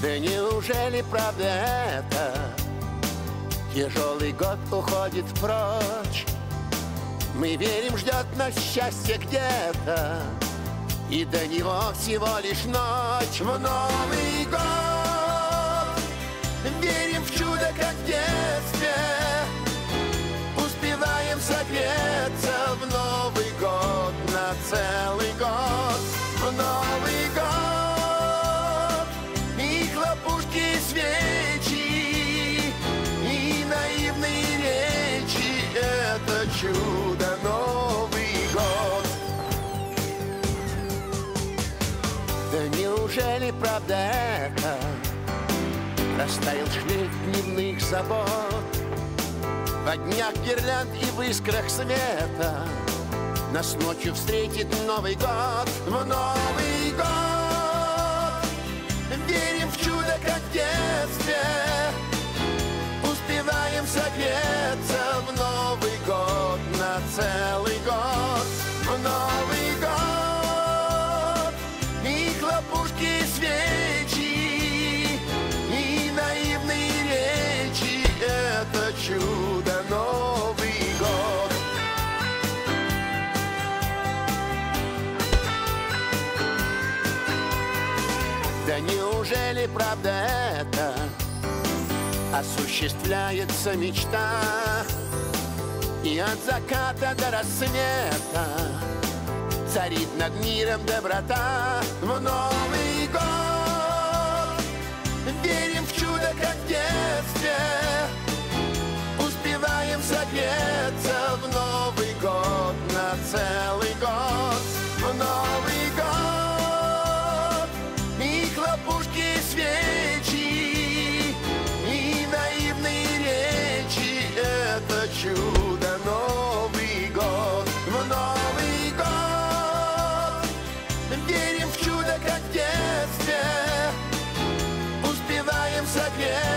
Да неужели правда это? Тяжелый год уходит прочь. Мы верим, ждет нас счастье где-то. И до него всего лишь ночь. В Новый год Верим в чудо, как в правда это Растаял шлейф дневных забот. Во днях гирлянд и в искрах света. Нас ночью встретит Новый год. В Новый год Да неужели правда это Осуществляется мечта? И от заката до рассвета Царит над миром доброта. В Новый год yeah.